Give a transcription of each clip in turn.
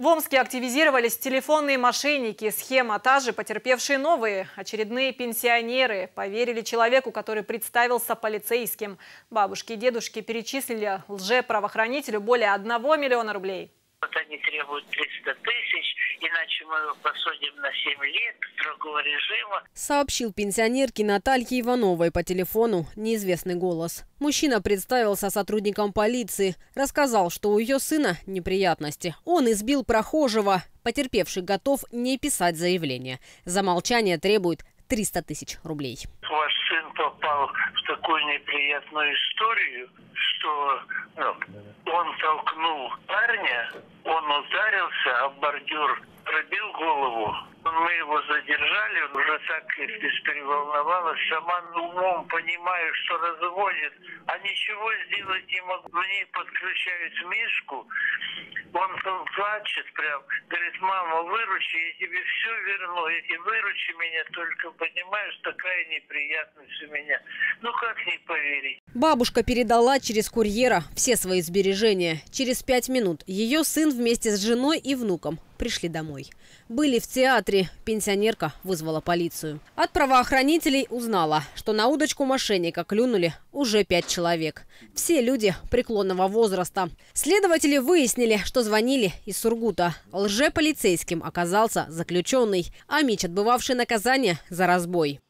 В Омске активизировались телефонные мошенники. Схема та же, потерпевшие новые. Очередные пенсионеры поверили человеку, который представился полицейским. Бабушки и дедушки перечислили лже-правоохранителю более 1 миллиона рублей. Вот они требуют 300 тысяч, иначе мы его посадим на 7 лет строгого режима. Сообщил пенсионерке Наталье Ивановой по телефону неизвестный голос. Мужчина представился сотрудником полиции, рассказал, что у ее сына неприятности. Он избил прохожего. Потерпевший готов не писать заявление. За молчание требует 300 тысяч рублей. Ваш сын попал в такую неприятную историю, что ну, он толкнул парня, он ударился, а бордюр пробил голову. Мы его задержали, уже так переволновалась. Сама умом понимаю, что разводит, а ничего сделать не могу. Мне подключают Мишку, он плачет прям, говорит, мама, выручи, я тебе все верну, и выручи меня, только понимаешь, такая неприятность у меня. Ну как не поверить? Бабушка передала через курьера все свои сбережения. Через пять минут ее сын вместе с женой и внуком пришли домой. Были в театре. Пенсионерка вызвала полицию. От правоохранителей узнала, что на удочку мошенника клюнули уже пять человек. Все люди преклонного возраста. Следователи выяснили, что звонили из Сургута. Лжеполицейским оказался заключенный, а Мич, отбывавший наказание за разбой.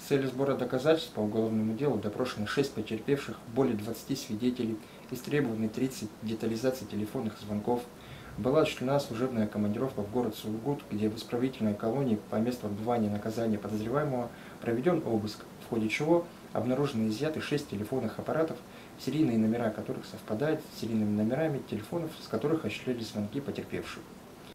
С целью сбора доказательств по уголовному делу допрошено 6 потерпевших, более 20 свидетелей, истребованы 30 детализаций телефонных звонков. Была осуществлена служебная командировка в город Сургут, где в исправительной колонии по месту отбывания наказания подозреваемого проведен обыск, в ходе чего обнаружены изъяты 6 телефонных аппаратов, серийные номера которых совпадают с серийными номерами телефонов, с которых осуществлялись звонки потерпевших.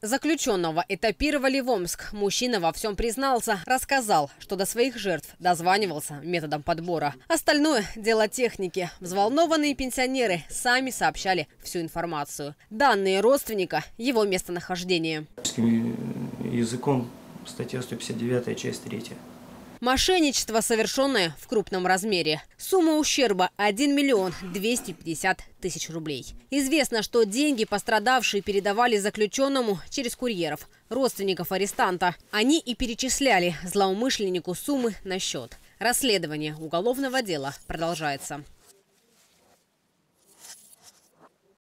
Заключенного этапировали в Омск. Мужчина во всем признался, рассказал, что до своих жертв дозванивался методом подбора. Остальное – дело техники. Взволнованные пенсионеры сами сообщали всю информацию. Данные родственника – его местонахождение. Языком статья 159, часть 3. Мошенничество, совершенное в крупном размере. Сумма ущерба – 1 миллион 250 тысяч рублей. Известно, что деньги пострадавшие передавали заключенному через курьеров, родственников арестанта. Они и перечисляли злоумышленнику суммы на счет. Расследование уголовного дела продолжается.